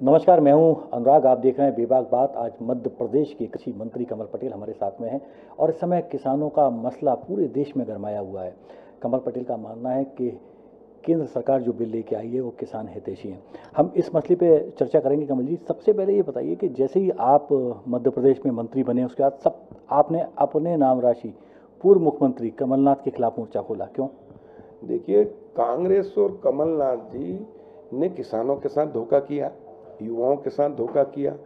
नमस्कार, मैं हूँ अनुराग। आप देख रहे हैं बेबाक बात। आज मध्य प्रदेश के कृषि मंत्री कमल पटेल हमारे साथ में हैं और इस समय किसानों का मसला पूरे देश में गरमाया हुआ है। कमल पटेल का मानना है कि केंद्र सरकार जो बिल लेके आई है, वो किसान हितैषी हैं। हम इस मसले पे चर्चा करेंगे। कमल जी, सबसे पहले ये बताइए कि जैसे ही आप मध्य प्रदेश में मंत्री बने, उसके बाद सब आपने अपने नाम राशि पूर्व मुख्यमंत्री कमलनाथ के खिलाफ मोर्चा खोला। क्यों? देखिए, कांग्रेस और कमलनाथ जी ने किसानों के साथ धोखा किया। युवाओं के साथ धोखा किया,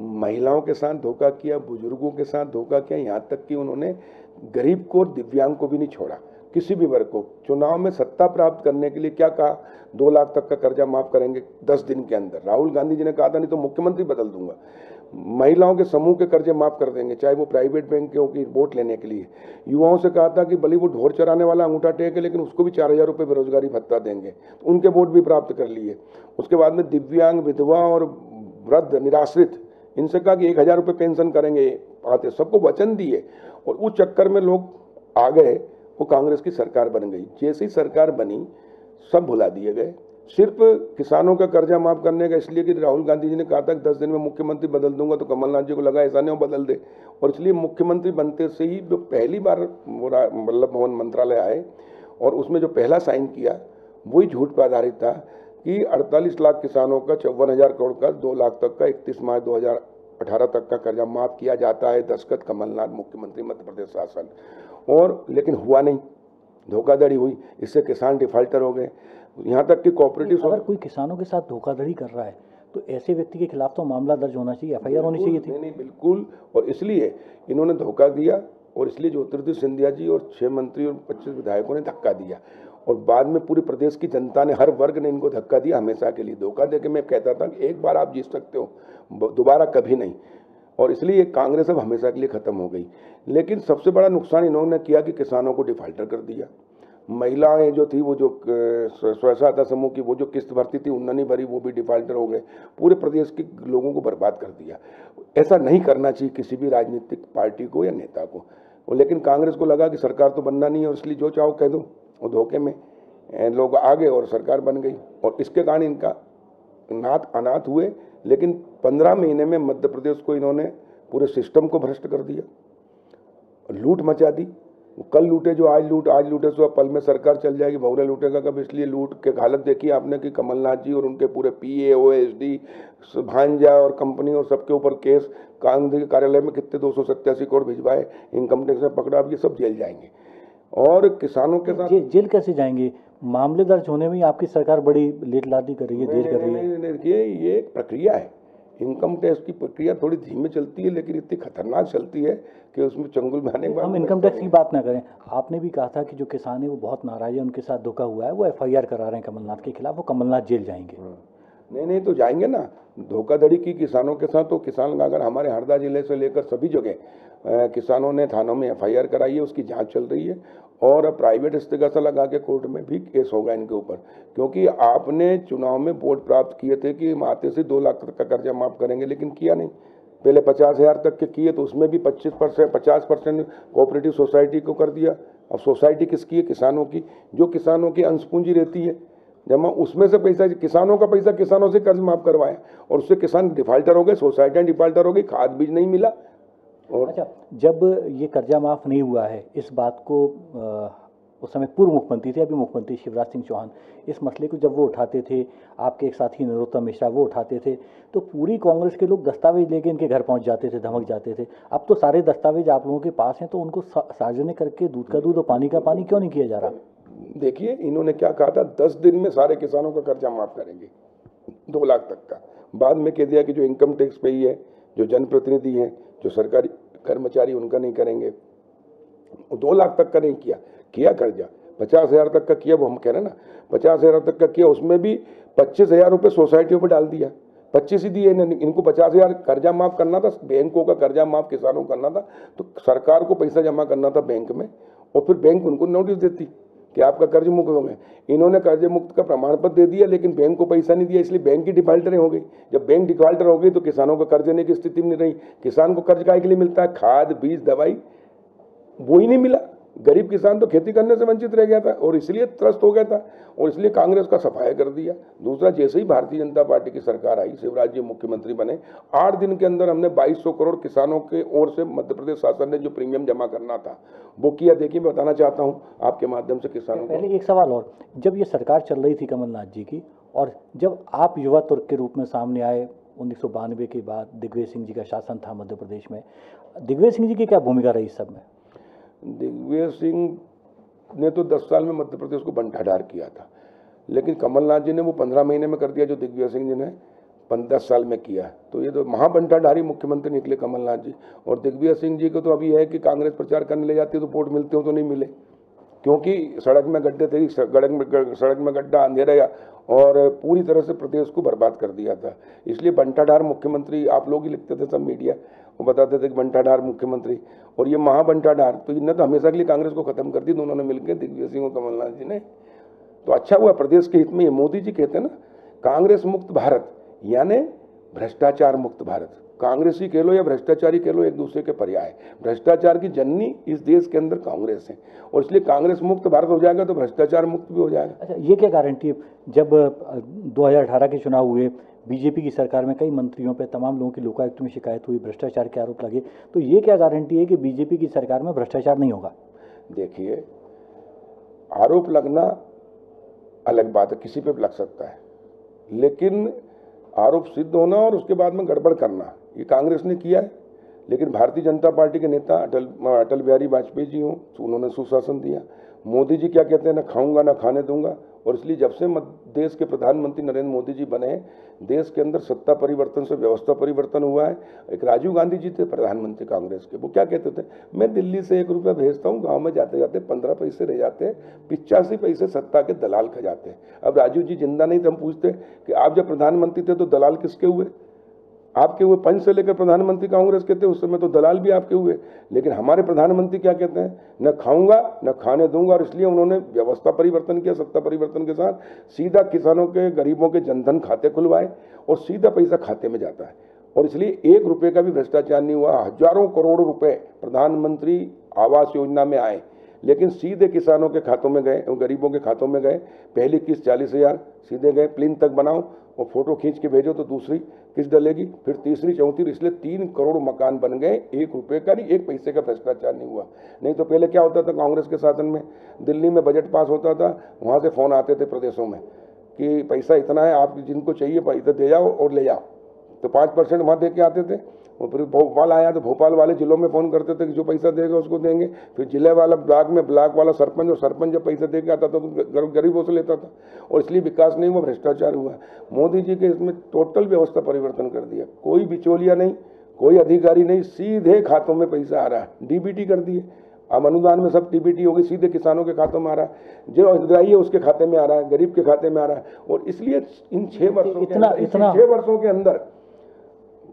महिलाओं के साथ धोखा किया, बुज़ुर्गों के साथ धोखा किया, यहाँ तक कि उन्होंने गरीब को और दिव्यांग को भी नहीं छोड़ा। किसी भी वर्ग को, चुनाव में सत्ता प्राप्त करने के लिए क्या कहा? दो लाख तक का कर्जा माफ़ करेंगे दस दिन के अंदर। राहुल गांधी जी ने कहा था, नहीं तो मुख्यमंत्री बदल दूँगा। महिलाओं के समूह के कर्जे माफ़ कर देंगे, चाहे वो प्राइवेट बैंकों की वोट लेने के लिए। युवाओं से कहा था कि भले वो ढोर चराने वाला अंगूठा टेक है, लेकिन उसको भी चार हज़ार रुपये बेरोजगारी भत्ता देंगे। उनके वोट भी प्राप्त कर लिए। उसके बाद में दिव्यांग, विधवा और वृद्ध, निराश्रित, इनसे कहा कि एक हज़ार रुपये पेंशन करेंगे, आते सबको वचन दिए। और उस चक्कर में लोग आ गए। वो कांग्रेस की सरकार बन गई। जैसी सरकार बनी, सब भुला दिए गए। सिर्फ़ किसानों का कर्जा माफ़ करने का इसलिए कि राहुल गांधी जी ने कहा था कि दस दिन में मुख्यमंत्री बदल दूँगा तो कमलनाथ जी को लगा ऐसा नहीं हो बदल दे। और इसलिए मुख्यमंत्री बनते से ही जो पहली बार वल्लभ भवन मंत्रालय आए और उसमें जो पहला साइन किया, वही झूठ पर आधारित था कि 48 लाख किसानों का, चौवन हज़ार करोड़ का, दो लाख तक का 31 मार्च 2018 तक का कर्जा माफ़ किया जाता है दस्खत कमलनाथ मुख्यमंत्री मध्य प्रदेश शासन। और लेकिन हुआ नहीं। धोखाधड़ी हुई। इससे किसान डिफाल्टर हो गए। यहाँ तक कि कोऑपरेटिव अगर कोई किसानों के साथ धोखाधड़ी कर रहा है तो ऐसे व्यक्ति के खिलाफ तो मामला दर्ज होना चाहिए एफआईआर होनी चाहिए थी। नहीं बिल्कुल। और इसलिए इन्होंने धोखा दिया और इसलिए ज्योतिर्दित्य सिंधिया जी और छः मंत्री और पच्चीस विधायकों ने धक्का दिया। और बाद में पूरे प्रदेश की जनता ने हर वर्ग ने इनको धक्का दिया हमेशा के लिए। धोखा दे के मैं कहता था कि एक बार आप जीत सकते हो दोबारा कभी नहीं। और इसलिए ये कांग्रेस अब हमेशा के लिए खत्म हो गई। लेकिन सबसे बड़ा नुकसान इन्होंने किया कि किसानों को डिफाल्टर कर दिया। महिलाएँ जो थी, वो जो स्वयं सहायता समूह की, वो जो किस्त भरती थी, उन्होंने नहीं भरी, वो भी डिफाल्टर हो गए। पूरे प्रदेश के लोगों को बर्बाद कर दिया। ऐसा नहीं करना चाहिए किसी भी राजनीतिक पार्टी को या नेता को। लेकिन कांग्रेस को लगा कि सरकार तो बनना नहीं है, और इसलिए जो चाहो कह दो। वो धोखे में लोग आ गए और सरकार बन गई। और इसके कारण इनका नाथ अनाथ हुए लेकिन पंद्रह महीने में मध्य प्रदेश को इन्होंने पूरे सिस्टम को भ्रष्ट कर दिया। लूट मचा दी। कल लूटे जो आज लूट आज लूटे सो पल में सरकार चल जाएगी भवरे लूटेगा कब? इसलिए लूट के हालत देखी आपने कि कमलनाथ जी और उनके पूरे P A O S D भांजा और कंपनी और सबके ऊपर केस गांधी कार्यालय में कितने दो सौ सत्तासी करोड़ भिजवाए इनकम टैक्स में पकड़ा अब ये सब जेल जाएँगे। और किसानों के साथ जेल कैसे जाएँगे? मामले दर्ज होने में आपकी सरकार बड़ी लेट लादी कर रही है देर कर रही है। देखिए ये एक प्रक्रिया है। इनकम टैक्स की प्रक्रिया थोड़ी धीमे चलती है लेकिन इतनी खतरनाक चलती है कि उसमें चंगुल में आने के बाद हम इनकम टैक्स की बात ना करें। आपने भी कहा था कि जो किसान है वो बहुत नाराज़ है उनके साथ धोखा हुआ है वो एफआईआर करा रहे हैं कमलनाथ के खिलाफ वो कमलनाथ जेल जाएँगे। नहीं नहीं तो जाएँगे ना। धोखाधड़ी की किसानों के साथ तो किसान अगर हमारे हरदा ज़िले से लेकर सभी जगह किसानों ने थानों में एफआईआर कराई है, उसकी जाँच चल रही है, और प्राइवेट इस्तेगासा लगा के कोर्ट में भी केस होगा इनके ऊपर। क्योंकि आपने चुनाव में वोट प्राप्त किए थे कि हम आते से दो लाख तक का कर्जा माफ़ करेंगे, लेकिन किया नहीं। पहले पचास हज़ार तक के किए तो उसमें भी पच्चीस परसेंट, पचास परसेंट कोऑपरेटिव सोसाइटी को कर दिया। अब सोसाइटी किसकी है? किसानों की। जो किसानों की अंश पूंजी रहती है जमा उसमें से पैसा किसानों का पैसा किसानों से कर्ज माफ़ करवाया और उससे किसान डिफाल्टर हो गए सोसाइटियाँ डिफाल्टर हो गई खाद बीज नहीं मिला और अच्छा जब ये कर्जा माफ़ नहीं हुआ है इस बात को आ, उस समय पूर्व मुख्यमंत्री थे अभी मुख्यमंत्री शिवराज सिंह चौहान इस मसले को जब वो उठाते थे आपके एक साथी नरोत्तम मिश्रा वो उठाते थे तो पूरी कांग्रेस के लोग दस्तावेज़ लेके इनके घर पहुँच जाते थे धमक जाते थे। अब तो सारे दस्तावेज़ आप लोगों के पास हैं तो उनको सार्वजनिक करके दूध का दूध और पानी का पानी क्यों नहीं किया जा रहा? देखिए, इन्होंने क्या कहा था? दस दिन में सारे किसानों का कर्जा माफ़ करेंगे, दो लाख तक का। बाद में कह दिया कि जो इनकम टैक्स पे ही है, जो जनप्रतिनिधि हैं, जो सरकारी कर्मचारी, उनका नहीं करेंगे। दो लाख तक का नहीं किया। किया कर्जा। पचास हज़ार तक का किया, वो हम कह रहे हैं ना। पचास हज़ार तक का किया, उसमें भी पच्चीस हज़ार रुपये सोसाइटियों पर डाल दिया। पच्चीस ही दिए इनको पचास हज़ार कर्जा माफ़ करना था, बैंकों का कर्जा माफ़ किसानों करना था तो सरकार को पैसा जमा करना था बैंक में, और फिर बैंक उनको नोटिस देती। कि आपका कर्ज मुक्त होंगे इन्होंने कर्ज मुक्त का प्रमाण पत्र दे दिया, लेकिन बैंक को पैसा नहीं दिया, इसलिए बैंक की डिफाल्टर हो गई। जब बैंक डिफाल्टर हो गई तो किसानों को कर्ज देने की स्थिति में नहीं रही। किसान को कर्ज काय के लिए मिलता है? खाद, बीज, दवाई, वो ही नहीं मिला। गरीब किसान तो खेती करने से वंचित रह गया था और इसलिए त्रस्त हो गया था और इसलिए कांग्रेस का सफाया कर दिया। दूसरा, जैसे ही भारतीय जनता पार्टी की सरकार आई, शिवराज जी मुख्यमंत्री बने, आठ दिन के अंदर हमने 2200 करोड़ किसानों के ओर से मध्य प्रदेश शासन ने जो प्रीमियम जमा करना था, वो किया। देखिए, मैं बताना चाहता हूँ आपके माध्यम से किसानों पहले एक सवाल और, जब ये सरकार चल रही थी कमलनाथ जी की, और जब आप युवा तुर्क के रूप में सामने आए उन्नीस सौ बानबे के बाद दिग्विजय सिंह जी का शासन था मध्य प्रदेश में, दिग्विजय सिंह जी की क्या भूमिका रही इस सब में? दिग्विजय सिंह ने तो दस साल में मध्य प्रदेश को बंठाडार किया था। लेकिन कमलनाथ जी ने वो पंद्रह महीने में कर दिया जो दिग्विजय सिंह जी ने दस साल में किया तो ये तो महाबंटाधारी मुख्यमंत्री निकले कमलनाथ जी और दिग्विजय सिंह जी को तो अभी है कि कांग्रेस प्रचार करने ले जाती है तो वोट मिलते हो तो नहीं मिले। क्योंकि सड़क में गड्ढे थे सड़क में सड़क में गड्ढा अंधेरा या, और पूरी तरह से प्रदेश को बर्बाद कर दिया था। इसलिए बंटाधार मुख्यमंत्री, आप लोग ही लिखते थे सब मीडिया, वो बताते थे कि बंटाधार मुख्यमंत्री, और ये महाबंटाधार तो इन्हें तो हमेशा के लिए कांग्रेस को खत्म कर दी, दोनों ने मिलकर दिग्विजय सिंह और कमलनाथ जी ने। तो अच्छा हुआ प्रदेश के हित में, ये मोदी जी कहते हैं ना, कांग्रेस मुक्त भारत, यानी भ्रष्टाचार मुक्त भारत। कांग्रेसी कह लो या भ्रष्टाचारी कह लो एक दूसरे के पर्याय भ्रष्टाचार की जननी इस देश के अंदर कांग्रेस है। और इसलिए कांग्रेस मुक्त भारत हो जाएगा तो भ्रष्टाचार मुक्त भी हो जाएगा। अच्छा ये क्या गारंटी है? जब 2018 के चुनाव हुए बीजेपी की सरकार में कई मंत्रियों पर तमाम लोगों की लोकायुक्त में शिकायत हुई भ्रष्टाचार के आरोप लगे तो ये क्या गारंटी है कि बीजेपी की सरकार में भ्रष्टाचार नहीं होगा? देखिए आरोप लगना अलग बात है किसी पे लग सकता है। लेकिन आरोप सिद्ध होना और उसके बाद में गड़बड़ करना ये कांग्रेस ने किया है। लेकिन भारतीय जनता पार्टी के नेता अटल अटल बिहारी वाजपेयी जी हों उन्होंने सुशासन दिया। मोदी जी क्या कहते हैं, ना खाऊँगा, ना खाने दूँगा। और इसलिए जब से देश के प्रधानमंत्री नरेंद्र मोदी जी बने देश के अंदर सत्ता परिवर्तन से व्यवस्था परिवर्तन हुआ है। एक राजीव गांधी जी थे प्रधानमंत्री कांग्रेस के। वो क्या कहते थे, मैं दिल्ली से एक रुपया भेजता हूँ, गाँव में जाते जाते पंद्रह पैसे रह जाते हैं, पिचासी पैसे सत्ता के दलाल खा जाते हैं। अब राजीव जी ज़िंदा नहीं थे, हम पूछते कि आप जब प्रधानमंत्री थे तो दलाल किसके हुए? आपके हुए पंच से लेकर प्रधानमंत्री कांग्रेस कहते हैं उस समय तो दलाल भी आपके हुए। लेकिन हमारे प्रधानमंत्री क्या कहते हैं? न खाऊँगा, न खाने दूँगा, और इसलिए उन्होंने व्यवस्था परिवर्तन किया, सत्ता परिवर्तन के साथ सीधा किसानों के, गरीबों के जनधन खाते खुलवाए और सीधा पैसा खाते में जाता है। और इसलिए एक रुपये का भी भ्रष्टाचार नहीं हुआ, हज़ारों करोड़ रुपये प्रधानमंत्री आवास योजना में आए। लेकिन सीधे किसानों के खातों में गए गरीबों के खातों में गए, पहली किस्त चालीस हज़ार, सीधे गए, प्लिन तक बनाओ और फ़ोटो खींच के भेजो तो दूसरी किस्त डलेगी, फिर तीसरी, चौथी, इसलिए तीन करोड़ मकान बन गए, एक रुपए का नहीं, एक पैसे का भ्रष्टाचार नहीं हुआ। नहीं तो पहले क्या होता था कांग्रेस के शासन में? दिल्ली में बजट पास होता था, वहाँ से फ़ोन आते थे प्रदेशों में कि पैसा इतना है, आप जिनको चाहिए पैसा दे जाओ और ले जाओ तो पाँच परसेंट वहाँ दे के आते थे। और फिर भोपाल आया तो भोपाल वाले जिलों में फ़ोन करते थे कि जो पैसा देगा उसको देंगे। फिर ज़िले वाला ब्लॉक में ब्लॉक वाला सरपंच और सरपंच जब पैसा दे के आता था तो गरीबों से लेता था। और इसलिए विकास नहीं हुआ भ्रष्टाचार हुआ। मोदी जी के इसमें टोटल व्यवस्था परिवर्तन कर दिया। कोई बिचौलिया नहीं कोई अधिकारी नहीं सीधे खातों में पैसा आ रहा है। डीबीटी कर दिए। अब अनुदान में सब टीबीटी होगी सीधे किसानों के खातों में आ रहा है। जो अधिकारी है उसके खाते में आ रहा है गरीब के खाते में आ रहा है। और इसलिए इन छह वर्षों इतना इतना छह वर्षों के अंदर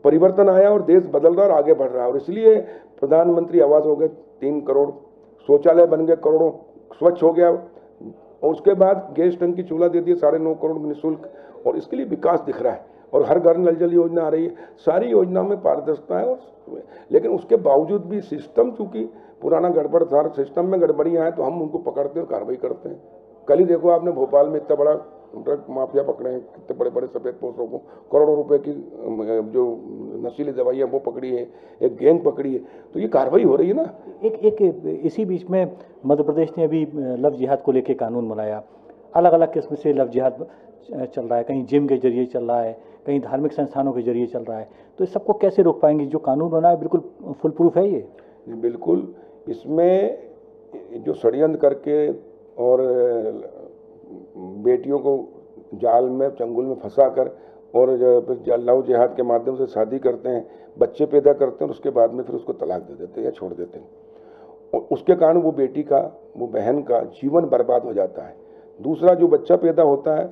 परिवर्तन आया और देश बदल रहा और आगे बढ़ रहा है। और इसलिए प्रधानमंत्री आवास हो गए, तीन करोड़। शौचालय बन गए, करोड़ों। स्वच्छ हो गया। और उसके बाद गैस टंकी चूल्हा दे दिए, साढ़े नौ करोड़ निःशुल्क। और इसके लिए विकास दिख रहा है। और हर घर नल जल योजना आ रही है। सारी योजनाओं में पारदर्शिता है और लेकिन उसके बावजूद भी सिस्टम, चूँकि पुराना गड़बड़ था, सिस्टम में गड़बड़ियाँ हैं तो हम उनको पकड़ते हैं और कार्रवाई करते हैं। कल ही देखो आपने भोपाल में इतना बड़ा ड्रग माफिया पकड़े हैं कितने बड़े बड़े सफ़ेद पोस्टों को। करोड़ों रुपए की जो नशीली दवाइयाँ वो पकड़ी है एक गैंग पकड़ी है। तो ये कार्रवाई हो रही है ना? एक एक इसी बीच में मध्य प्रदेश ने अभी लव जिहाद को लेकर कानून बनाया। अलग अलग किस्म से लव जिहाद चल रहा है। कहीं जिम के ज़रिए चल रहा है कहीं धार्मिक संस्थानों के ज़रिए चल रहा है। तो इस सबको कैसे रोक पाएँगे? जो कानून बना है बिल्कुल फुल प्रूफ है ये। बिल्कुल। इसमें जो षडयंत्र करके और बेटियों को जाल में, चंगुल में फंसा कर और फिर लव जिहाद के माध्यम से शादी करते हैं, बच्चे पैदा करते हैं और उसके बाद में फिर उसको तलाक दे देते हैं या छोड़ देते हैं। और उसके कारण वो बेटी का, वो बहन का जीवन बर्बाद हो जाता है। दूसरा जो बच्चा पैदा होता है,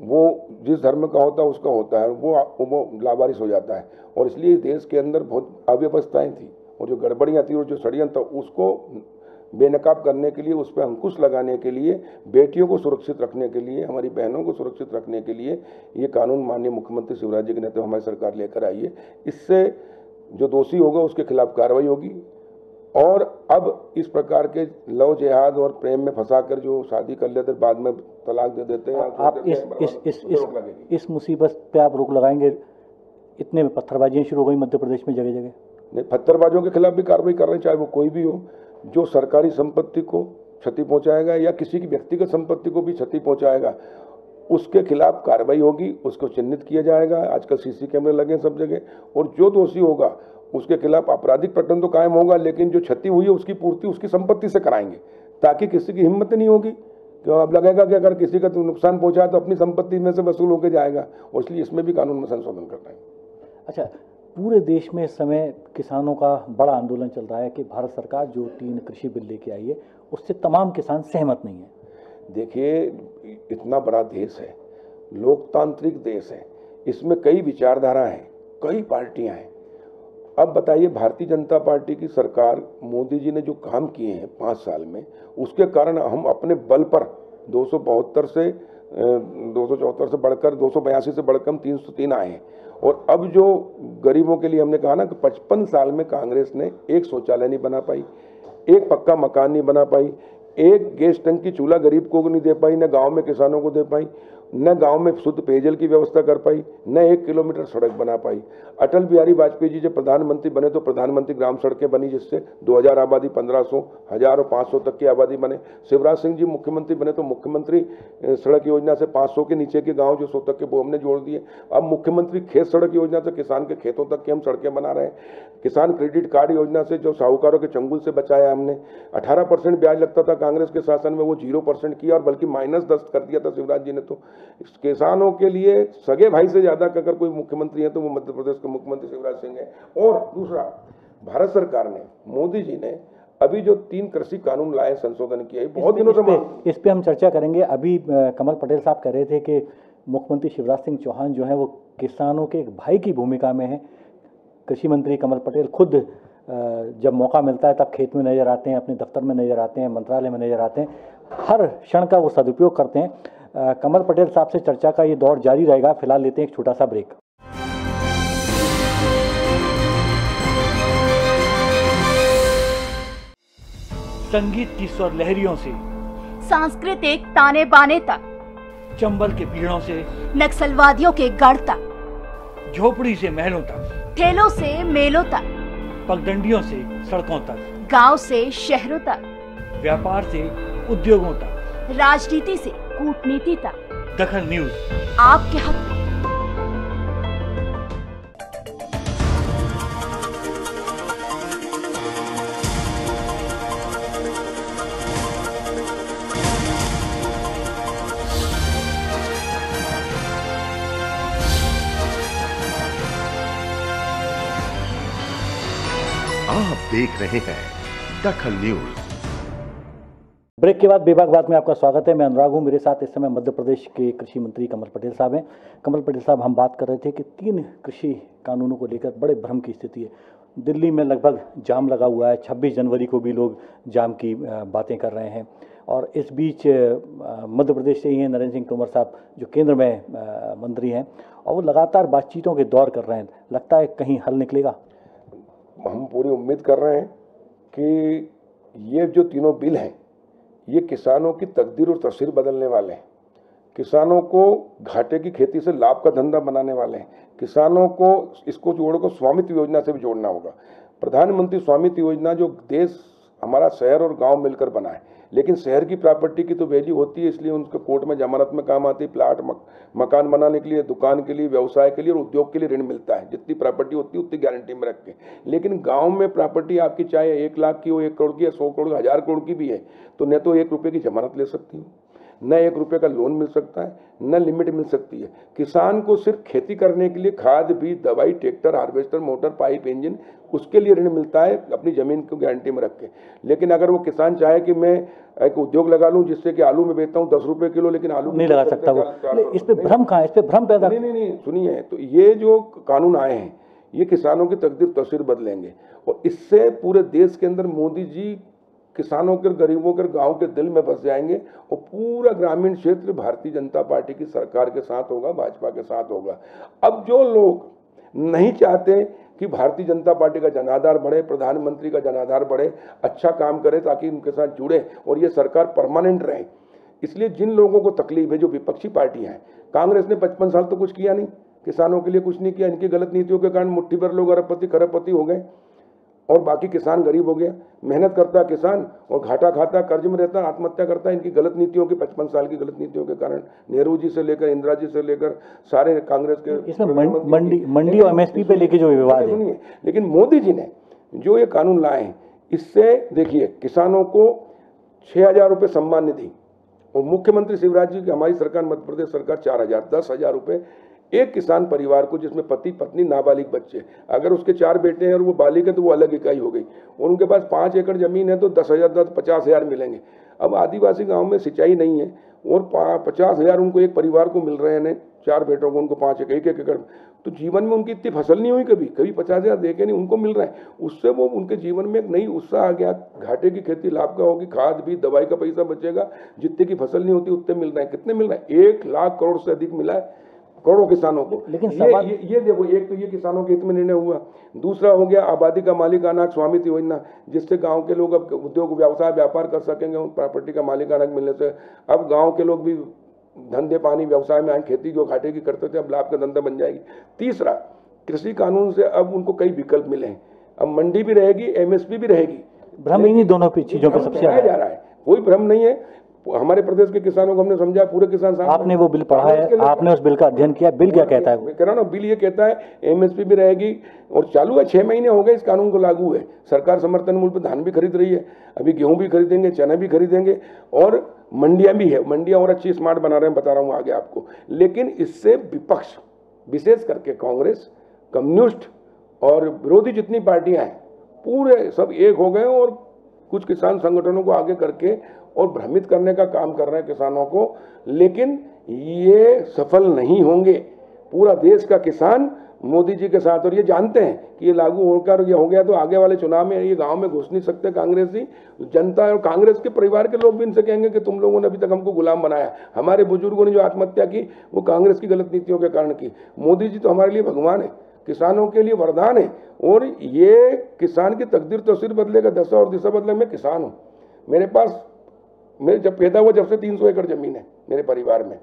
वो जिस धर्म का होता है, उसका होता है। वो वो लावारिस हो जाता है। और इसलिए देश के अंदर बहुत अव्यवस्थाएँ थी और जो गड़बड़ियाँ थी और जो षडयंत्र उसको बेनकाब करने के लिए उस पर अंकुश लगाने के लिए बेटियों को सुरक्षित रखने के लिए हमारी बहनों को सुरक्षित रखने के लिए ये कानून माननीय मुख्यमंत्री शिवराज जी के नेतृत्व हमारी सरकार लेकर आई है। इससे जो दोषी होगा उसके खिलाफ कार्रवाई होगी। और अब इस प्रकार के लव जिहाद और प्रेम में फंसाकर जो शादी कर लेते बाद में तलाक दे देते हैं आप इस इस इस इस, इस मुसीबत पे आप रोक लगाएँगे इतने में पत्थरबाजियाँ शुरू हो गई मध्य प्रदेश में जगह जगह पत्थरबाजों के खिलाफ भी कार्रवाई कर रहे हैं, चाहे वो कोई भी हो, जो सरकारी संपत्ति को क्षति पहुंचाएगा या किसी की व्यक्तिगत संपत्ति को भी क्षति पहुंचाएगा, उसके खिलाफ कार्रवाई होगी, उसको चिन्हित किया जाएगा, आजकल सीसी कैमरे लगे सब जगह, और जो दोषी होगा, उसके खिलाफ आपराधिक प्रकरण तो कायम होगा, लेकिन जो क्षति हुई है, उसकी पूर्ति, उसकी संपत्ति से कराएँगे, ताकि किसी की हिम्मत नहीं होगी। क्यों, अब लगेगा कि अगर किसी का तो नुकसान पहुँचा तो अपनी संपत्ति में से वसूल होकर जाएगा, और इसलिए इसमें भी कानून में संशोधन करना है। अच्छा पूरे देश में इस समय किसानों का बड़ा आंदोलन चल रहा है कि भारत सरकार जो तीन कृषि बिल लेके आई है, उससे तमाम किसान सहमत नहीं है। देखिए, इतना बड़ा देश है, लोकतांत्रिक देश है, इसमें कई विचारधारा हैं, कई पार्टियाँ हैं। अब बताइए, भारतीय जनता पार्टी की सरकार, मोदी जी ने जो काम किए हैं पाँच साल में, उसके कारण हम अपने बल पर दो सौ बहत्तर से दो सौ चौहत्तर से बढ़कर, दो सौ बयासी से बढ़कर हम तीन सौ तीन आए हैं। और अब जो गरीबों के लिए हमने कहा ना कि पचपन साल में कांग्रेस ने एक शौचालय नहीं बना पाई, एक पक्का मकान नहीं बना पाई, एक गैस टंकी चूल्हा गरीब को नहीं दे पाई, ना गाँव में किसानों को दे पाई न गाँव में शुद्ध पेयजल की व्यवस्था कर पाई, न एक किलोमीटर सड़क बना पाई। अटल बिहारी वाजपेयी जी जब प्रधानमंत्री बने तो प्रधानमंत्री ग्राम सड़कें बनी, जिससे 2000 आबादी 1500 हज़ार और 500 तक की आबादी बने। शिवराज सिंह जी मुख्यमंत्री बने तो मुख्यमंत्री सड़क योजना से 500 के नीचे के गाँव जो सौ तक के वो हमने जोड़ दिए। अब मुख्यमंत्री खेत सड़क योजना से किसान के खेतों तक की हम सड़कें बना रहे हैं। किसान क्रेडिट कार्ड योजना से जो साहूकारों के चंगुल से बचाया हमने, अठारह ब्याज लगता था कांग्रेस के शासन में, वो ज़ीरो किया और बल्कि माइनस कर दिया था शिवराज जी ने तो। किसानों के लिए सगे भाई से ज़्यादा अगर कोई मुख्यमंत्री है तो वो मध्य प्रदेश के मुख्यमंत्री शिवराज सिंह है। और दूसरा भारत सरकार ने मोदी जी ने अभी जो तीन कृषि कानून लाए संशोधन किए बहुत दिनों से इस पे हम चर्चा करेंगे। अभी कमल पटेल साहब कह रहे थे कि मुख्यमंत्री शिवराज सिंह चौहान जो है वो किसानों के एक भाई की भूमिका में है। कृषि मंत्री कमल पटेल खुद जब मौका मिलता है तब खेत में नज़र आते हैं अपने दफ्तर में नज़र आते हैं मंत्रालय में नज़र आते हैं। हर क्षण का वो सदुपयोग करते हैं। कमल पटेल साहब से चर्चा का ये दौर जारी रहेगा। फ़िलहाल लेते हैं एक छोटा सा ब्रेक। संगीत की स्वर लहरियों से सांस्कृतिक ताने बाने तक चंबल के पीड़ों से नक्सलवादियों के गढ़ तक झोपड़ी से महलों तक ठेलों से मेलों तक पगडंडियों से सड़कों तक गाँव से शहरों तक व्यापार से उद्योगों तक राजनीति से कूटनीति तक। दखल न्यूज़। आपके हक। में आप देख रहे हैं दखल न्यूज़। ब्रेक के बाद बेबाक बात में आपका स्वागत है। मैं अनुराग हूँ। मेरे साथ इस समय मध्य प्रदेश के कृषि मंत्री कमल पटेल साहब हैं। कमल पटेल साहब, हम बात कर रहे थे कि तीन कृषि कानूनों को लेकर बड़े भ्रम की स्थिति है। दिल्ली में लगभग जाम लगा हुआ है। 26 जनवरी को भी लोग जाम की बातें कर रहे हैं। और इस बीच मध्य प्रदेश से ही हैं नरेंद्र सिंह तोमर साहब, जो केंद्र में मंत्री हैं। और वो लगातार बातचीतों के दौर कर रहे हैं। लगता है कहीं हल निकलेगा। हम पूरी उम्मीद कर रहे हैं कि ये जो तीनों बिल हैं ये किसानों की तकदीर और तस्वीर बदलने वाले हैं। किसानों को घाटे की खेती से लाभ का धंधा बनाने वाले हैं। किसानों को इसको जोड़कर स्वामित्व योजना से भी जोड़ना होगा। प्रधानमंत्री स्वामित्व योजना जो देश हमारा शहर और गाँव मिलकर बना है। लेकिन शहर की प्रॉपर्टी की तो वैल्यू होती है इसलिए उनके कोर्ट में जमानत में काम आती है। प्लाट मक, मकान बनाने के लिए दुकान के लिए व्यवसाय के लिए और उद्योग के लिए ऋण मिलता है। जितनी प्रॉपर्टी होती है उतनी गारंटी में रख के लेकिन गाँव में प्रॉपर्टी आपकी चाहे एक लाख की हो एक करोड़ की या सौ करोड़ हज़ार करोड़ की भी है तो न तो एक रुपये की जमानत ले सकती हूँ। न एक रुपये का लोन मिल सकता है न लिमिट मिल सकती है। किसान को सिर्फ़ खेती करने के लिए खाद बीज दवाई tractor harvester motor pipe engine उसके लिए ऋण मिलता है अपनी ज़मीन को गारंटी में रख के। लेकिन अगर वो किसान चाहे कि मैं एक उद्योग लगा लूँ जिससे कि आलू में बेचता हूँ दस रुपये किलो लेकिन आलू नहीं लगा सकता वो। इस पर भ्रम कहाँ इस पर भ्रम पैदा नहीं नहीं नहीं सुनिए तो ये जो कानून आए हैं ये किसानों की तकदीर तस्वीर बदलेंगे। और इससे पूरे देश के अंदर मोदी जी किसानों के, गरीबों के, गाँव के दिल में बस जाएँगे और पूरा ग्रामीण क्षेत्र भारतीय जनता पार्टी की सरकार के साथ होगा, भाजपा के साथ होगा। अब जो लोग नहीं चाहते कि भारतीय जनता पार्टी का जनाधार बढ़े, प्रधानमंत्री का जनाधार बढ़े अच्छा काम करे ताकि उनके साथ जुड़े और ये सरकार परमानेंट रहे, इसलिए जिन लोगों को तकलीफ़ है, जो विपक्षी पार्टियाँ हैं, कांग्रेस ने पचपन साल तो कुछ किया नहीं, किसानों के लिए कुछ नहीं किया, इनकी गलत नीतियों के कारण मुठ्ठी भर लोग अरबपति खरबपति हो गए। और बाकी किसान गरीब हो गया। मेहनत करता किसान और घाटा खाता कर्ज में रहता आत्महत्या करता इनकी गलत नीतियों के पचपन साल की गलत नीतियों के कारण नेहरू जी से लेकर इंदिरा जी से लेकर सारे कांग्रेस के इसमें मंडी मंडी और एमएसपी पे लेके जो विवाद है। लेकिन मोदी जी ने जो ये कानून लाए हैं इससे देखिए किसानों को छह हज़ार रुपये सम्मान निधि और मुख्यमंत्री शिवराज जी की हमारी सरकार मध्य प्रदेश सरकार चार हज़ार दस हज़ार रुपये एक किसान परिवार को जिसमें पति, पत्नी नाबालिग बच्चे अगर उसके चार बेटे हैं और वो बालिग है तो वो अलग इकाई हो गई। उनके पास पाँच एकड़ ज़मीन है तो दस हज़ार, दस, पचास हज़ार मिलेंगे। अब आदिवासी गाँव में सिंचाई नहीं है, और पचास हज़ार उनको एक परिवार को मिल रहे हैं चार बेटों को, उनको पाँच एक एक एकड़। तो जीवन में उनकी इतनी फ़सल नहीं हुई कभी? कभी पचास हज़ार देखे नहीं उनको मिल रहा है। उससे वो, उनके जीवन में एक नई उत्साह आ गया। घाटे की खेती लाभ का होगी, खाद भी, दवाई का पैसा बचेगा। जितने की फ़सल नहीं होती, उतने मिल रहे हैं। कितने मिल रहे हैं? एक लाख करोड़ से अधिक मिला है। करोड़ों किसानों को। लेकिन ये, ये, ये देखो एक तो ये किसानों के हित में निर्णय हुआ दूसरा हो गया आबादी का मालिकाना स्वामित्व योजना जिससे गाँव के लोग अब उद्योग व्यवसाय व्यापार कर सकेंगे उन प्रॉपर्टी का मालिकाना मिलने से। अब गाँव के लोग भी धंधे पानी व्यवसाय में आए खेती जो घाटे की करते थे अब लाभ का धंधा बन जाएगी। तीसरा कृषि कानून से अब उनको कई विकल्प मिले हैं। अब मंडी भी रहेगी एमएसपी भी रहेगी। भ्रम इन्हीं दोनों पे चीज़ों भ्रम सबसे जा रहा है? कोई भ्रम नहीं है। हमारे प्रदेश के किसानों को हमने समझा पूरे किसान साथ आपने वो बिल पढ़ा है आपने उस बिल का अध्ययन किया बिल क्या कहता है कह रहा ना बिल ये कहता है एमएसपी भी रहेगी और चालू है छह महीने हो गए इस कानून को लागू हुए सरकार समर्थन मूल्य पर धान भी खरीद रही है अभी गेहूँ भी खरीदेंगे चना भी खरीदेंगे और मंडियाँ भी है मंडियाँ और अच्छी स्मार्ट बना रहे हैं बता रहा हूँ आगे आपको। लेकिन इससे विपक्ष विशेष करके कांग्रेस कम्युनिस्ट और विरोधी जितनी पार्टियाँ हैं पूरे सब एक हो गए और कुछ किसान संगठनों को आगे करके और भ्रमित करने का काम कर रहे हैं किसानों को, लेकिन ये सफल नहीं होंगे। पूरा देश का किसान मोदी जी के साथ, और ये जानते हैं कि ये लागू होकर ये हो गया तो आगे वाले चुनाव में ये गाँव में घुस नहीं सकते कांग्रेस। कांग्रेसी जनता और कांग्रेस के परिवार के लोग भी इनसे कहेंगे कि तुम लोगों ने अभी तक हमको गुलाम बनाया। हमारे बुज़ुर्गों ने जो आत्महत्या की, वो कांग्रेस की गलत नीतियों के कारण की। मोदी जी तो हमारे लिए भगवान है, किसानों के लिए वरदान है, और ये किसान की तकदीर तस्वीर बदलेगा, दशा और दिशा बदलेगा। मैं किसान हूँ। मेरे पास मैं जब पैदा हुआ, जब से 300 एकड़ ज़मीन है मेरे परिवार में।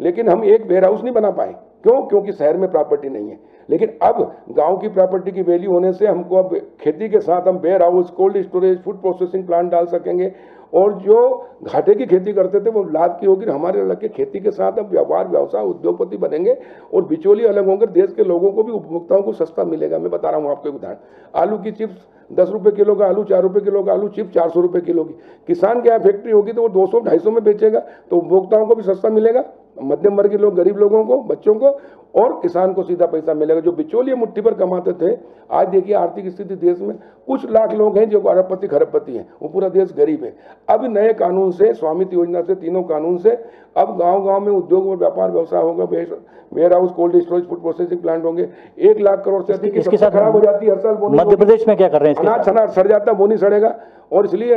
लेकिन हम एक वेयर हाउस नहीं बना पाए। क्यों? क्योंकि शहर में प्रॉपर्टी नहीं है। लेकिन अब गाँव की प्रॉपर्टी की वैल्यू होने से हमको अब खेती के साथ हम warehouse cold storage food processing plant डाल सकेंगे। और जो घाटे की खेती करते थे, वो लाभ की होगी। हमारे लगे खेती के साथ अब व्यापार, व्यवसाय, उद्योगपति बनेंगे और बिचौली अलग होंगे। देश के लोगों को भी उपभोक्ताओं को सस्ता मिलेगा। मैं बता रहा हूँ आपको उदाहरण। आलू की चिप्स दस रुपये किलो का, आलू चार रुपये किलो का, आलू चिप चार सौ रुपये किलो की। किसान के यहाँ फैक्ट्री होगी तो वो दो सौ, ढाई सौ में बेचेगा। तो उपभोक्ताओं को भी सस्ता मिलेगा, मध्यम वर्ग के लोग, गरीब लोगों को, बच्चों को और किसान को सीधा पैसा मिलेगा। जो बिचौलिए मुट्ठी पर कमाते थे, आज देखिए आर्थिक स्थिति देश में कुछ लाख लोग हैं जो अरबपति, खरबपति हैं। वो पूरा देश गरीब है। अब नए कानून से स्वामित्व योजना से तीनों कानून से अब गाँव गाँव में उद्योग और व्यापार व्यवसाय होगा warehouse cold storage food processing plant होंगे एक लाख करोड़ से अधिक की इसके साथ खराब हो जाती है हर साल मध्य प्रदेश में क्या कर रहे हैं अनाज अनाज सड़ जाता वो नहीं सड़ेगा। और इसलिए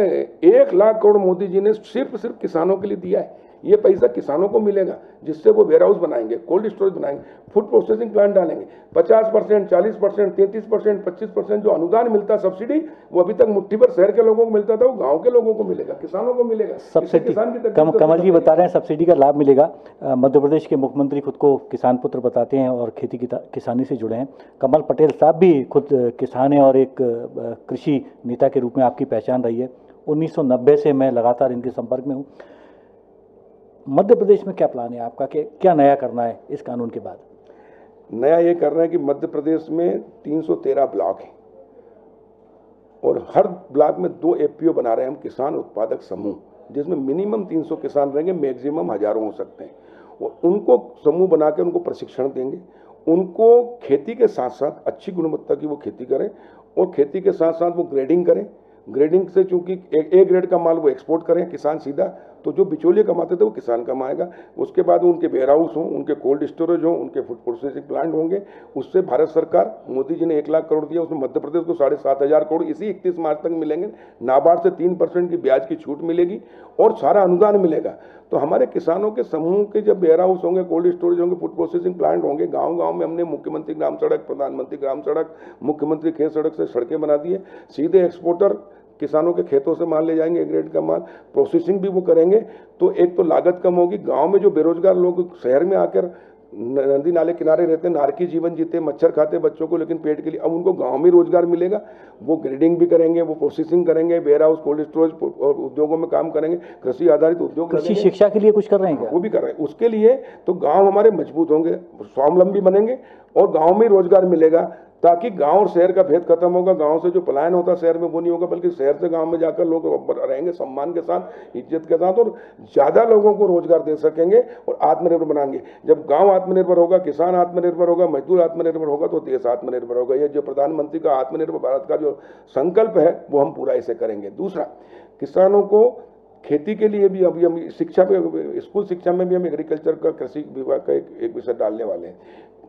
एक लाख करोड़ मोदी जी ने सिर्फ़ सिर्फ़ किसानों के लिए दिया है। ये पैसा किसानों को मिलेगा जिससे वो वेयर हाउस बनाएँगे कोल्ड स्टोरेज बनाएँगे फ़ूड प्रोसेसिंग प्लांट डालेंगे। 50 परसेंट चालीस परसेंट तैंतीस परसेंट पच्चीस परसेंट जो अनुदान मिलता सब्सिडी वो अभी तक मुट्ठी पर शहर के लोगों को मिलता था वो गाँव के लोगों को मिलेगा किसानों को मिलेगा। सब्सिडी कम, तो कमल जी बता रहे हैं। सब्सिडी का लाभ मिलेगा। मध्य प्रदेश के मुख्यमंत्री खुद को किसान पुत्र बताते हैं और खेती की किसानी से जुड़े हैं। कमल पटेल साहब भी खुद किसान हैं और एक कृषि नेता के रूप में आपकी पहचान रही है। 1990 से मैं लगातार इनके संपर्क में हूँ। मध्य प्रदेश में क्या प्लान है आपका? कि क्या नया करना है इस कानून के बाद? नया ये कर रहे हैं कि मध्य प्रदेश में 313 ब्लॉक हैं। और हर ब्लॉक में दो एफपीओ बना रहे हैं हम, किसान उत्पादक समूह, जिसमें मिनिमम 300 किसान रहेंगे, मैक्सिमम हज़ारों हो सकते हैं। और उनको समूह बना के उनको प्रशिक्षण देंगे। उनको खेती के साथ साथ अच्छी गुणवत्ता की वो खेती करें और खेती के साथ साथ वो ग्रेडिंग करें। ग्रेडिंग से चूँकि एक ए ग्रेड का माल वो एक्सपोर्ट करें, किसान सीधा तो जो बिचौलिए कमाते थे वो किसान कमाएगा। उसके बाद उनके वेयर हाउस हों, उनके कोल्ड स्टोरेज हों, उनके फ़ूड प्रोसेसिंग प्लांट होंगे। उससे भारत सरकार, मोदी जी ने एक लाख करोड़ दिया, उसमें मध्य प्रदेश को साढ़े सात हज़ार करोड़, इसी इकतीस मार्च तक मिलेंगे। नाबार्ड से तीन परसेंट की ब्याज की छूट मिलेगी और सारा अनुदान मिलेगा। तो हमारे किसानों के समूह के जब वेयर हाउस होंगे कोल्ड स्टोरेज होंगे फ़ूड प्रोसेसिंग प्लांट होंगे गाँव गाँव में हमने मुख्यमंत्री ग्राम सड़क, प्रधानमंत्री ग्राम सड़क, मुख्यमंत्री खेत सड़क से सड़कें बना दी सीधे एक्सपोर्टर किसानों के खेतों से माल ले जाएँगे ग्रेड का माल प्रोसेसिंग भी वो करेंगे। तो एक तो लागत कम होगी। गाँव में जो बेरोजगार लोग शहर में आकर नदी नाले किनारे रहते हैं नारकी जीवन जीते मच्छर खाते बच्चों को लेकिन पेट के लिए अब उनको गाँव में रोज़गार मिलेगा। वो ग्रेडिंग भी करेंगे वो प्रोसेसिंग करेंगे वेयर हाउस कोल्ड स्टोरेज और उद्योगों में काम करेंगे। कृषि आधारित उद्योग कृषि शिक्षा के लिए कुछ कर रहे हैं क्या? वो भी कर रहे हैं। उसके लिए तो गाँव हमारे मज़बूत होंगे स्वावलंबी बनेंगे और गाँव में रोज़गार मिलेगा। ताकि गाँव और शहर का भेद खत्म होगा। गाँव से जो पलायन होता शहर में वो नहीं होगा, बल्कि शहर से गाँव में जाकर लोग रहेंगे सम्मान के साथ, इज़्ज़त के साथ और ज़्यादा लोगों को रोज़गार दे सकेंगे और आत्मनिर्भर बनाएँगे। जब गाँव आत्मनिर्भर होगा, किसान आत्मनिर्भर होगा, मजदूर आत्मनिर्भर होगा तो देश आत्मनिर्भर होगा। यह जो प्रधानमंत्री का आत्मनिर्भर भारत का जो संकल्प है, वो हम पूरा इसे करेंगे। दूसरा, किसानों को खेती के लिए भी अभी हम शिक्षा में स्कूल शिक्षा में भी हम एग्रीकल्चर का कृषि विभाग का एक विषय डालने वाले हैं।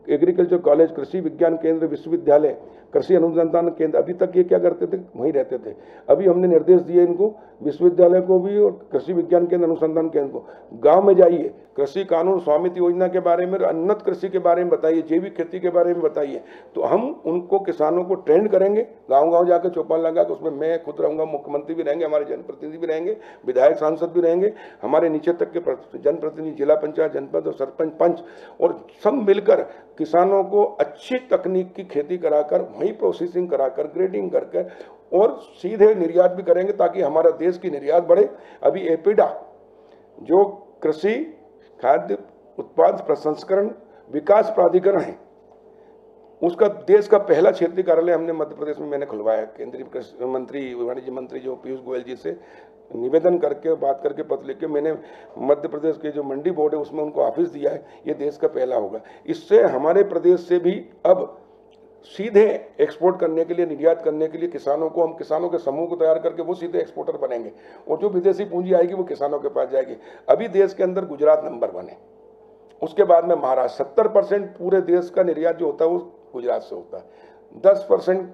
एग्रीकल्चर कॉलेज कृषि विज्ञान केंद्र, विश्वविद्यालय, कृषि अनुसंधान केंद्र, अभी तक ये क्या करते थे? वहीं रहते थे। अभी हमने निर्देश दिए इनको, विश्वविद्यालय को भी और कृषि विज्ञान केंद्र, अनुसंधान केंद्र को। गाँव में जाइए, कृषि कानून, स्वामित्व योजना के बारे में, उन्नत कृषि के बारे में बताइए, जैविक खेती के बारे में बताइए। तो हम उनको, किसानों को ट्रेंड करेंगे गाँव गाँव जाकर चौपाल लगा उसमें मैं खुद रहूँगा, मुख्यमंत्री भी रहेंगे, हमारे जनप्रतिनिधि भी रहेंगे, विधायक सांसद भी रहेंगे, हमारे नीचे तक के जनप्रतिनिधि, जिला पंचायत, जनपद और सरपंच, पंच, और सब मिलकर किसानों को अच्छी तकनीक की खेती कराकर, वहीं प्रोसेसिंग कराकर ग्रेडिंग करके और सीधे निर्यात भी करेंगे ताकि हमारा देश की निर्यात बढ़े। अभी एपिडा, जो कृषि, खाद्य उत्पाद प्रसंस्करण, विकास प्राधिकरण है उसका देश का पहला क्षेत्रीय कार्यालय हमने मध्य प्रदेश में मैंने खुलवाया। केंद्रीय मंत्री, वाणिज्य मंत्री जो पीयूष गोयल जी से निवेदन करके बात करके पत्र लिख के मैंने मध्य प्रदेश के जो मंडी बोर्ड है, उसमें उनको ऑफ़िस दिया है। ये देश का पहला होगा। इससे हमारे प्रदेश से भी अब सीधे एक्सपोर्ट करने के लिए, निर्यात करने के लिए किसानों को, हम किसानों के समूह को तैयार करके वो सीधे एक्सपोर्टर बनेंगे और जो विदेशी पूंजी आएगी वो किसानों के पास जाएगी। अभी देश के अंदर गुजरात नंबर वन है। उसके बाद में महाराष्ट्र, सत्तर परसेंट पूरे देश का निर्यात जो होता है वो गुजरात से होता है। दस परसेंट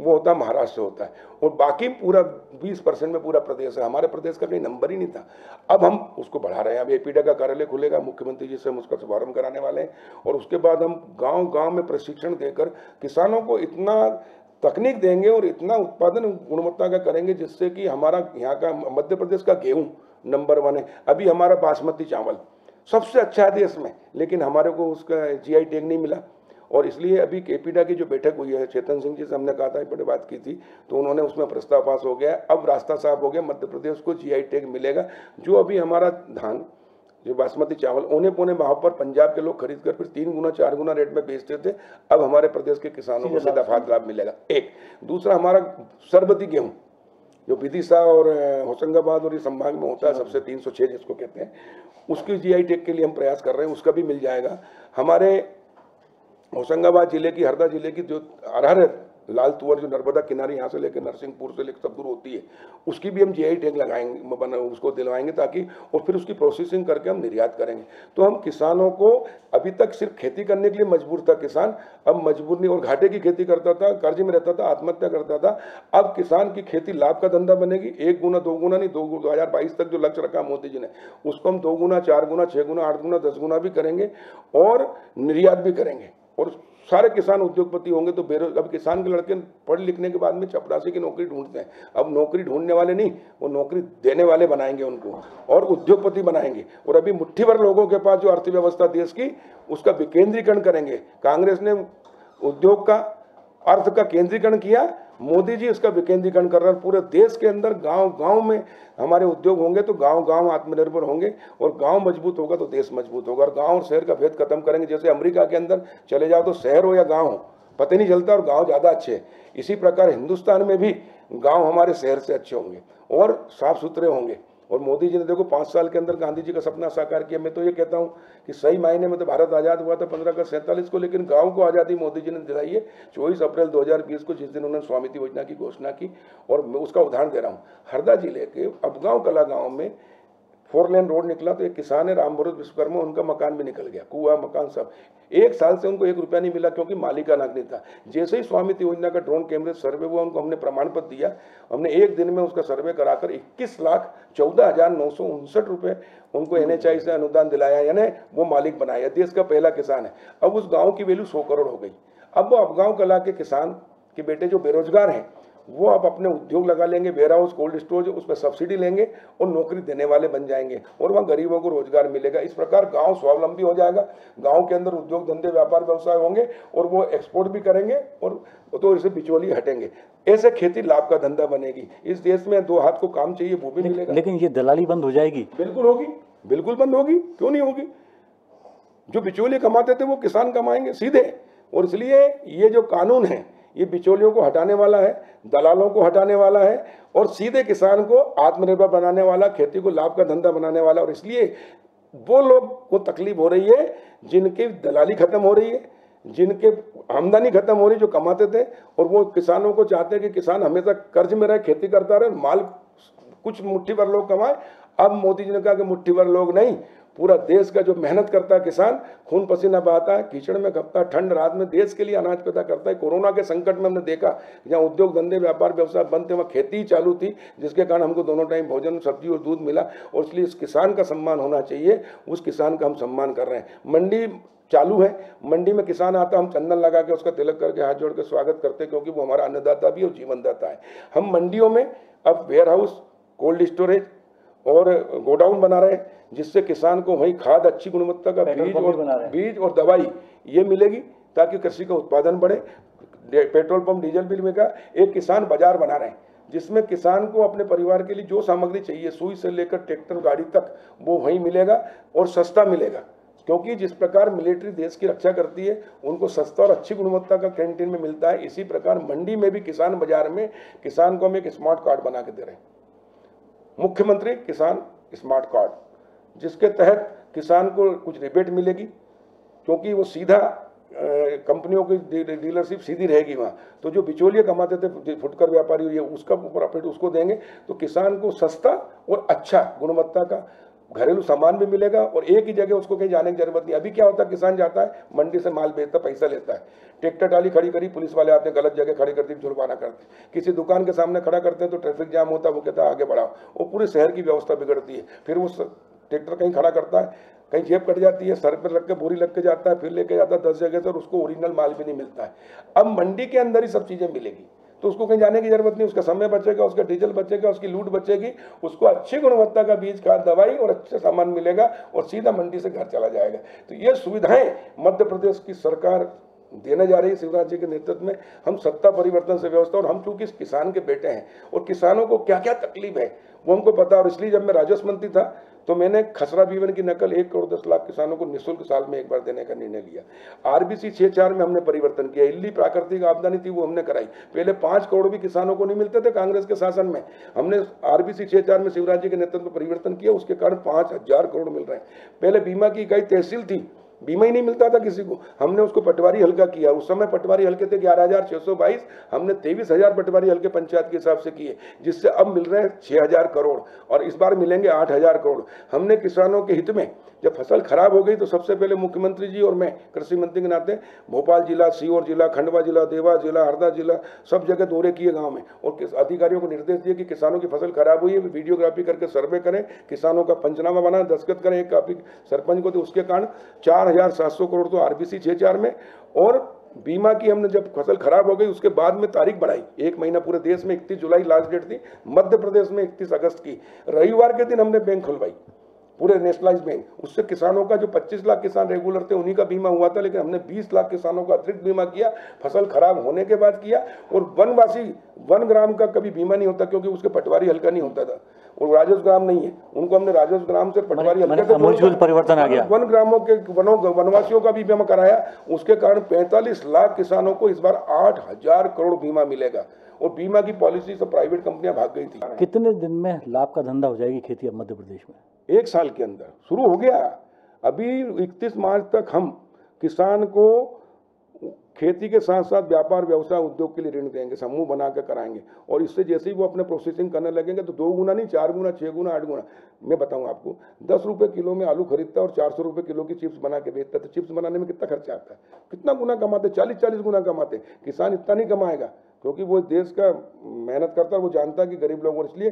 वो होता है महाराष्ट्र से होता है। और बाकी पूरा 20 परसेंट में पूरा प्रदेश है। हमारे प्रदेश का कहीं नंबर ही नहीं था। अब हम उसको बढ़ा रहे हैं। अब एपीडा का कार्यालय खुलेगा। मुख्यमंत्री जी से हम उसका शुभारंभ कराने वाले हैं। और उसके बाद हम गाँव गाँव में प्रशिक्षण देकर किसानों को इतना तकनीक देंगे और इतना उत्पादन गुणवत्ता का करेंगे जिससे कि हमारा यहाँ का मध्य प्रदेश का गेहूँ नंबर वन है। अभी हमारा बासमती चावल सबसे अच्छा है देश में। लेकिन हमारे को उसका जीआई टैग नहीं मिला। और इसलिए अभी केपीडा की जो बैठक हुई है चेतन सिंह जी से हमने कहा था बड़े बात की थी तो उन्होंने उसमें प्रस्ताव पास हो गया। अब रास्ता साफ़ हो गया मध्य प्रदेश को जीआई टैग मिलेगा जो अभी हमारा धान जो बासमती चावल ओने पोने भाव पर पंजाब के लोग खरीद कर फिर तीन गुना चार गुना रेट में बेचते थे अब हमारे प्रदेश के किसानों को सीधा लाभ मिलेगा। एक दूसरा हमारा सरबती गेहूँ जो विदिशा और होशंगाबाद और ये संभाग में होता है सबसे तीन सौ छः जिसको कहते हैं उसकी जीआई टेक के लिए हम प्रयास कर रहे हैं उसका भी मिल जाएगा। हमारे होशंगाबाद ज़िले की, हरदा ज़िले की जो अरहर है, लाल तुअर जो नर्मदा किनारे यहाँ से लेकर नरसिंहपुर से लेकर सब दूर होती है, उसकी भी हम जीआई टैग लगाएँगे उसको दिलवाएँगे ताकि, और फिर उसकी प्रोसेसिंग करके हम निर्यात करेंगे। तो हम किसानों को अभी तक सिर्फ़ खेती करने के लिए मजबूर था किसान, अब मजबूर नहीं और घाटे की खेती करता था, कर्ज में रहता था, आत्महत्या करता था, अब किसान की खेती लाभ का धंधा बनेगी, एक गुना, दो गुना नहीं दो हज़ार बाईस तक जो लक्ष्य रखा मोदी जी ने, उसको हम दो गुना, चार गुना, छह गुना, आठ गुना, दस गुना भी करेंगे और निर्यात भी करेंगे। और सारे किसान उद्योगपति होंगे तो बेरोज अब किसान के लड़के पढ़ लिखने के बाद में चपरासी की नौकरी ढूंढते हैं। अब नौकरी ढूँढने वाले नहीं, वो नौकरी देने वाले बनाएँगे उनको और उद्योगपति बनाएँगे। और अभी मुट्ठी भर लोगों के पास जो अर्थव्यवस्था देश की, उसका विकेंद्रीकरण करेंगे। कांग्रेस ने उद्योग का, अर्थ का केंद्रीकरण किया मोदी जी इसका विकेंद्रीकरण कर रहे हैं। पूरे देश के अंदर गाँव गाँव में हमारे उद्योग होंगे तो गाँव गाँव आत्मनिर्भर होंगे और गाँव मज़बूत होगा तो देश मज़बूत होगा। और गाँव और शहर का भेद खत्म करेंगे। जैसे अमेरिका के अंदर चले जाओ तो शहर हो या गाँव हो, पता नहीं चलता और गाँव ज़्यादा अच्छे हैं। इसी प्रकार हिंदुस्तान में भी गाँव हमारे शहर से अच्छे होंगे और साफ़ सुथरे होंगे। और मोदी जी ने देखो पाँच साल के अंदर गांधी जी का सपना साकार किया। मैं तो ये कहता हूँ कि सही मायने में तो भारत आज़ाद हुआ था पंद्रह अगस्त सैंतालीस को, लेकिन गाँव को आज़ादी मोदी जी ने दिलाई है चौबीस अप्रैल दो हज़ार बीस को, जिस दिन उन्होंने स्वामित्व योजना की घोषणा की। और मैं उसका उदाहरण दे रहा हूँ। हरदा ज़िले के अब गाँव कला गाँव में फोर लेन रोड निकला तो एक किसान है राम भरोज विश्वकर्मा उनका मकान भी निकल गया कुआ मकान सब। एक साल से उनको एक रुपया नहीं मिला क्योंकि मालिकाना नहीं था। जैसे ही स्वामित्व योजना का ड्रोन कैमरे सर्वे हुआ उनको हमने प्रमाण पत्र दिया हमने एक दिन में उसका सर्वे कराकर इक्कीस लाख चौदह हज़ार नौ सौ उनसठ रुपये उनको एनएचआई से अनुदान दिलाया यानी वो मालिक बनाया। देश का पहला किसान है। अब उस गाँव की वैल्यू सौ करोड़ हो गई। अब वो अब गाँव कला के किसान के बेटे जो बेरोजगार हैं वो आप अपने उद्योग लगा लेंगे वेयर हाउस कोल्ड स्टोरेज उस पर सब्सिडी लेंगे और नौकरी देने वाले बन जाएँगे और वहाँ गरीबों को रोज़गार मिलेगा। इस प्रकार गाँव स्वावलंबी हो जाएगा। गाँव के अंदर उद्योग धंधे व्यापार व्यवसाय होंगे और वो एक्सपोर्ट भी करेंगे और तो इसे बिचौली हटेंगे। ऐसे खेती लाभ का धंधा बनेगी। इस देश में दो हाथ को काम चाहिए वो भी मिलेगा। लेकिन ये दलाली बंद हो जाएगी। बिल्कुल होगी। बिल्कुल बंद होगी। क्यों नहीं होगी? जो बिचौलिए कमाते थे वो किसान कमाएँगे सीधे। और इसलिए ये जो कानून है ये बिचौलियों को हटाने वाला है, दलालों को हटाने वाला है और सीधे किसान को आत्मनिर्भर बनाने वाला, खेती को लाभ का धंधा बनाने वाला। और इसलिए वो लोग को तकलीफ़ हो रही है जिनकी दलाली खत्म हो रही है, जिनके आमदनी खत्म हो रही जो कमाते थे। और वो किसानों को चाहते हैं कि किसान हमेशा कर्ज में रहे, खेती करता रहे, माल कुछ मुट्ठी भर लोग कमाए। अब मोदी जी ने कहा कि मुट्ठी भर लोग नहीं पूरा देश का जो मेहनत करता है किसान, खून पसीना बहाता है, कीचड़ में घपता है, ठंड रात में देश के लिए अनाज पैदा करता है। कोरोना के संकट में हमने देखा, जहाँ उद्योग, धंधे, व्यापार, व्यवसाय बंद थे, वहाँ खेती ही चालू थी, जिसके कारण हमको दोनों टाइम भोजन, सब्ज़ी और दूध मिला, और इसलिए इस किसान का सम्मान होना चाहिए, उस किसान का हम सम्मान कर रहे हैं। मंडी चालू है, मंडी में किसान आता, हम चंदन लगा के उसका तिलक करके हाथ जोड़ के स्वागत करते हैं, क्योंकि वो हमारा अन्नदाता भी और जीवनदाता है। हम मंडियों में, अब वेयर हाउस कोल्ड स्टोरेज और गोडाउन बना रहे जिससे किसान को वही खाद अच्छी गुणवत्ता का बीज और बीज और दवाई ये मिलेगी ताकि कृषि का उत्पादन बढ़े। पेट्रोल पंप डीजल बिल में का एक किसान बाज़ार बना रहे हैं जिसमें किसान को अपने परिवार के लिए जो सामग्री चाहिए सुई से लेकर ट्रैक्टर गाड़ी तक वो वहीं मिलेगा और सस्ता मिलेगा। क्योंकि जिस प्रकार मिलिट्री देश की रक्षा करती है उनको सस्ता और अच्छी गुणवत्ता का कैंटीन में मिलता है इसी प्रकार मंडी में भी किसान बाज़ार में किसान को हम एक स्मार्ट कार्ड बना के दे रहे हैं। मुख्यमंत्री किसान स्मार्ट कार्ड, जिसके तहत किसान को कुछ रिबेट मिलेगी, क्योंकि वो सीधा कंपनियों की डीलरशिप सीधी रहेगी वहाँ। तो जो बिचौलिया कमाते थे फुटकर व्यापारी, ये उसका प्रॉफिट उसको देंगे। तो किसान को सस्ता और अच्छा गुणवत्ता का घरेलू सामान भी मिलेगा और एक ही जगह उसको कहीं जाने की ज़रूरत नहीं। अभी क्या होता है, किसान जाता है, मंडी से माल बेचता, पैसा लेता है। ट्रैक्टर टाली खड़ी करी, पुलिस वाले आते गलत जगह खड़ी करती जुर्माना करते किसी दुकान के सामने खड़ा करते हैं तो ट्रैफ़िक जाम होता है, वो कहता है, आगे बढ़ाओ। वो पूरे शहर की व्यवस्था बिगड़ती है। फिर वो ट्रैक्टर कहीं खड़ा करता है, कहीं जेब कट जाती है, सर पर रख के, बोरी लग के जाता है, फिर लेके जाता है दस जगह से और उसको ओरिजिनल माल भी नहीं मिलता है। अब मंडी के अंदर ही सब चीज़ें मिलेगी। तो उसको कहीं जाने की ज़रूरत नहीं, उसका समय बचेगा, उसका डीजल बचेगा, उसकी लूट बचेगी, उसको अच्छी गुणवत्ता का बीज, खाद, दवाई और अच्छे सामान मिलेगा और सीधा मंडी से घर चला जाएगा। तो ये सुविधाएँ मध्य प्रदेश की सरकार देने जा रही है, शिवराज जी के नेतृत्व में। हम सत्ता परिवर्तन से व्यवस्था और हम चूँकि किसान के बेटे हैं और किसानों को क्या क्या तकलीफ़ है, वो हमको पता और इसलिए जब मैं राजस्व मंत्री था तो मैंने खसरा बीवन की नकल एक करोड़ दस लाख किसानों को निःशुल्क साल में एक बार देने का निर्णय लिया। आरबीसी छह चार में हमने परिवर्तन किया। इल्ली प्राकृतिक आपदा नहीं थी, वो हमने कराई। पहले पाँच करोड़ भी किसानों को नहीं मिलते थे कांग्रेस के शासन में। हमने आरबीसी छह चार में शिवराज जी के नेतृत्व में परिवर्तन किया, उसके कारण पाँच करोड़ मिल रहे हैं। पहले बीमा की इकाई तहसील थी बीमा ही नहीं मिलता था किसी को। हमने उसको पटवारी हल्का किया। उस समय पटवारी हल्के थे ग्यारह हज़ार छह सौ बाईस। हमने तेईस हज़ार पटवारी हल्के पंचायत के हिसाब से किए, जिससे अब मिल रहे हैं छह हज़ार करोड़। और इस बार मिलेंगे आठ हज़ार करोड़। हमने किसानों के हित में जब फ़सल खराब हो गई तो सबसे पहले मुख्यमंत्री जी और मैं, कृषि मंत्री के नाते, भोपाल जिला, सीहोर जिला, खंडवा जिला देवास जिला, हरदा जिला, सब जगह दौरे किए गाँव में। और अधिकारियों को निर्देश दिए कि किसानों की फ़सल खराब हुई है वीडियोग्राफी करके सर्वे करें, किसानों का पंचनामा बनाए दस्खत करें, एक काफ़ी सरपंच को तो उसके कारण चार हज़ार सात सौ करोड़ तो आरबीसी छह चार में, और बीमा की हमने जब फ़सल खराब हो गई, उसके बाद में तारीख बढ़ाई। एक महीना पूरे देश में इकतीस जुलाई लास्ट डेट थी, मध्य प्रदेश में इकतीस अगस्त की। रविवार के दिन हमने बैंक खुलवाई, पूरे नेशनलाइज बैंक। उससे किसानों का जो 25 लाख किसान रेगुलर थे, उन्हीं का बीमा हुआ था, लेकिन हमने 20 लाख किसानों का अतिरिक्त बीमा किया, फ़सल खराब होने के बाद किया, और वनवासी, वन ग्राम का कभी बीमा नहीं होता, क्योंकि उसके पटवारी हल्का नहीं होता था। और राजस्व ग्राम नहीं है। उनको हमने राजस्व ग्राम से पटवारी परिवर्तन आ गया। वन ग्रामों के वनों वनवासियों का भी बीमा कराया। उसके कारण पैंतालीस लाख किसानों को इस बार आठ हज़ार करोड़ बीमा मिलेगा। और बीमा की पॉलिसी से प्राइवेट कंपनियाँ भाग गई थी। कितने दिन में लाभ का धंधा हो जाएगी खेती अब मध्य प्रदेश में? एक साल के अंदर। शुरू हो गया। अभी 31 मार्च तक हम किसान को खेती के साथ साथ व्यापार, व्यवसाय, उद्योग के लिए ऋण देंगे, समूह बना कर कराएँगे। और इससे जैसे ही वो अपने प्रोसेसिंग करने लगेंगे तो दो गुना नहीं, चार गुना छः गुना, आठ गुना। मैं बताऊँ आपको, दस रुपये किलो में आलू खरीदता है और चार सौ रुपये किलो की चिप्स बना के बेचता तो चिप्स बनाने में कितना खर्चा आता है? कितना गुना कमाते चालीस चालीस गुना कमाते किसान इतना नहीं कमाएगा, क्योंकि वो देश का मेहनत करता है, वो जानता है कि गरीब लोग और इसलिए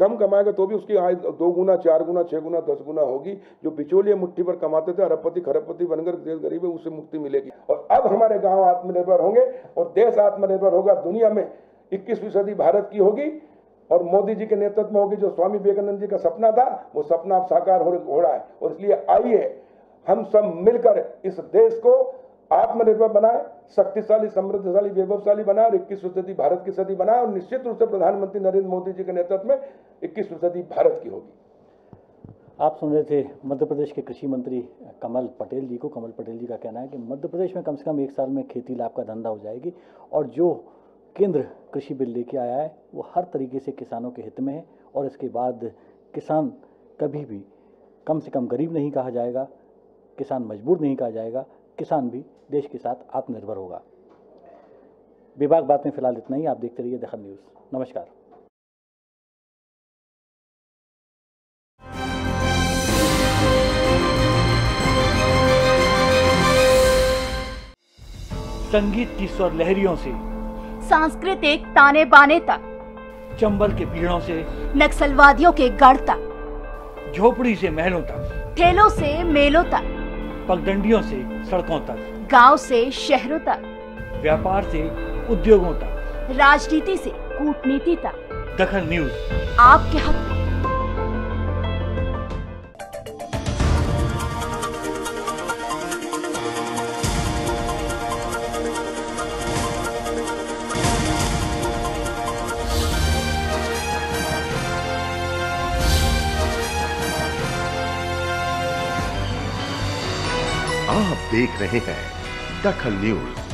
कम कमाएगा तो भी उसकी आय दो गुना, चार गुना छः गुना, दस गुना होगी। जो बिचौलिए मुट्ठी पर कमाते थे, अरबपति, खरबपति बनकर देश गरीब है, उससे मुक्ति मिलेगी। और अब हमारे गाँव आत्मनिर्भर होंगे और देश आत्मनिर्भर होगा, दुनिया में इक्कीसवीं सदी भारत की होगी। और मोदी जी के नेतृत्व में होगी, जो स्वामी विवेकानंद जी का सपना था, वो सपना अब साकार हो रहा है। और इसलिए आइए, हम सब मिलकर इस देश को आत्मनिर्भर बनाए, शक्तिशाली, समृद्धशाली, वैभवशाली बनाए और इक्कीसवीं सदी भारत की सदी बनाए और निश्चित रूप से प्रधानमंत्री नरेंद्र मोदी जी के नेतृत्व में इक्कीसवीं सदी भारत की होगी। आप सुन रहे थे मध्य प्रदेश के कृषि मंत्री कमल पटेल जी को। कमल पटेल जी का कहना है कि मध्य प्रदेश में कम से कम एक साल में खेती लाभ का धंधा हो जाएगी और जो केंद्र कृषि बिल लेके आया है, वो हर तरीके से किसानों के हित में है और इसके बाद किसान कभी भी कम से कम गरीब नहीं कहा जाएगा, किसान मजबूर नहीं कहा जाएगा, किसान भी देश के साथ आत्मनिर्भर होगा। विभाग बात में फ़िलहाल इतना ही। आप देखते रहिए दखन न्यूज़। नमस्कार। संगीत की स्वर लहरियों से सांस्कृतिक ताने बाने तक चंबल के पीड़ों से नक्सलवादियों के गढ़ तक झोपड़ी से महलों तक ठेलों से मेलों तक पगडंडियों से सड़कों तक। गाँव से शहरों तक। व्यापार से उद्योगों तक। राजनीति से कूटनीति तक। दखन न्यूज़। आपके हक। में आप देख रहे हैं दखल न्यूज़